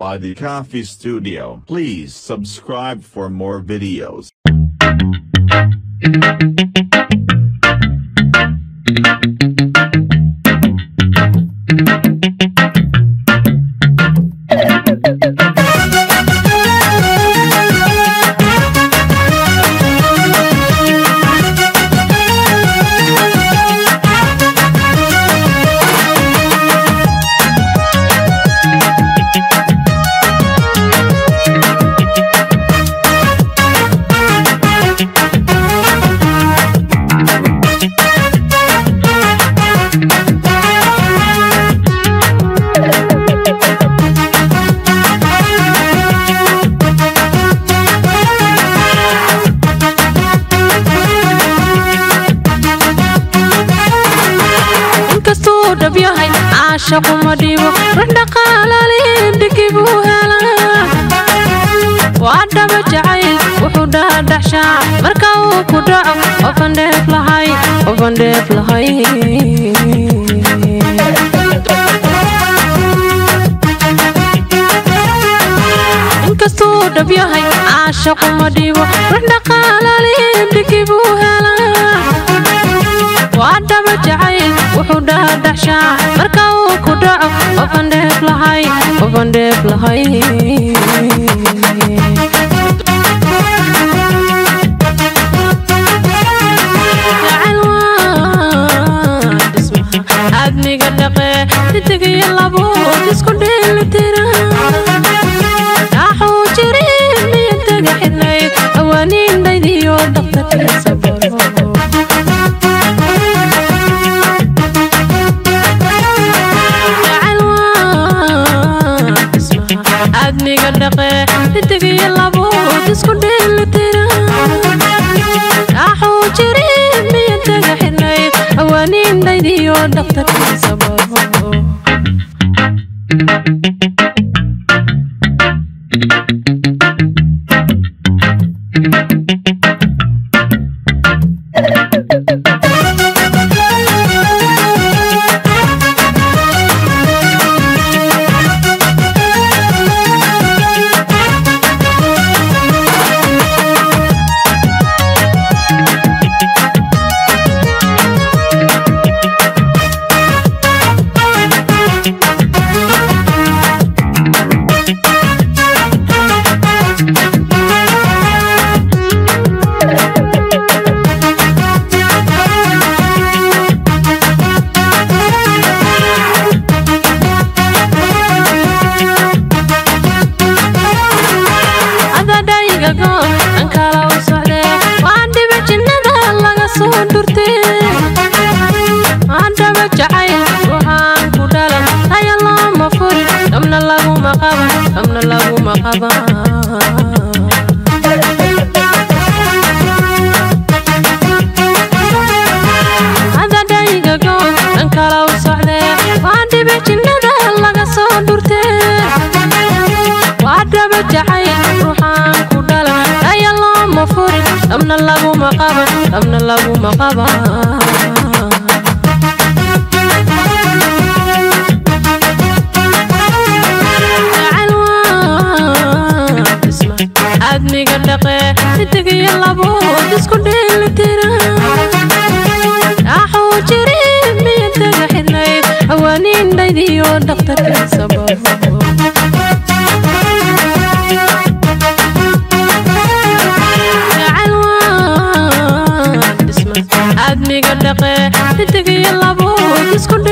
by the Coffee Studio. Please subscribe for more videos. caashaqu ma dhiibo war dhaqaalaliin dhigi buu helaa waa dhaba jacayl wuxuu dhaha dhaxshaa marka uu ku dhaco ofandheef lahay ofandheef lahay inkastuu dhab yahay caashaqu ma dhiibo war dhaqaalaliin dhigi buu helaa vonde flahay adniga dhaqe xidigiyo labood isku dheelu tira dhaxuu jirin miyo tagi xidnayd awaaniindaydiyo dhaqtarkiisa dhaqtarkiisa baa مفور أمن الله مقابا أمن الله مقابا عدمي قلقي تتقي اللابود اسكو أوانين دايدي ودكتور كسب dhaqee xidig iyo labuud isku